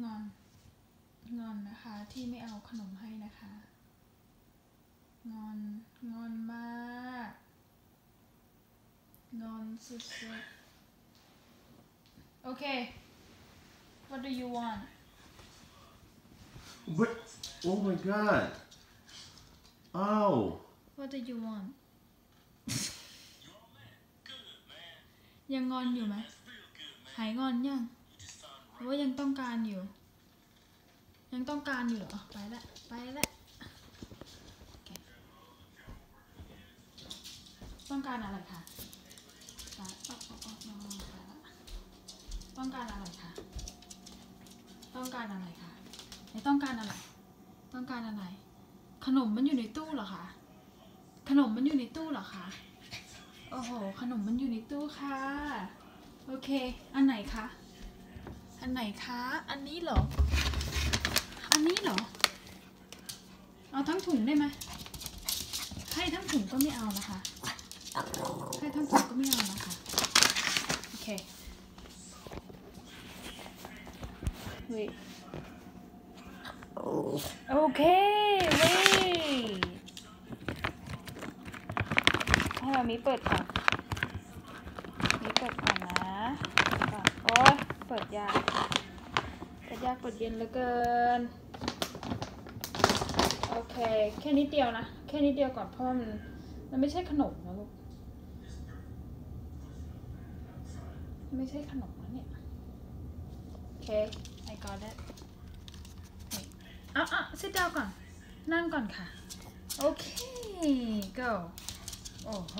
งอน งอนนะคะ ที่ไม่เอาขนมให้นะคะ งอน งอนมาก งอนสุดๆ โอเค what do you want What? Oh my god. Oh. what do you want ยังงอนอยู่ไหม หายงอนยังหรือ ว่ายังต้องการอยู่ ยังต้องการอยู่เหรอ ไปละ ไปละต้องการอะไรคะต้องการอะไรคะต้องการอะไรคะไหนต้องการอะไร ต้องการอะไร ขนมมันอยู่ในตู้เหรอคะ ขนมมันอยู่ในตู้เหรอคะ โอ้โห ขนมมันอยู่ในตู้ค่ะ โอเค อันไหนคะ อันไหนคะ อันนี้เหรอ อันนี้เหรอ เอาทั้งถุงได้ไหมให้ทั้งถุงก็ไม่เอานะคะให้ทั้งถุงก็ไม่เอานะคะ โอเค wait โอเค wait ให้มามีเปิดก่อนมีเปิดก่อนนะก่อนโอ้ยเปิดยากเปิดยากเปิดเย็นเหลือเกิน โอเค แค่นิดเดียวนะ แค่นิดเดียวก่อนเพราะมันมันไม่ใช่ขนมนะลูก ไม่ใช่ขนมนะเนี่ย โอเค I got it นี่อะอะ sit down ก่อน นั่งก่อนค่ะ โอเค go โอ้โห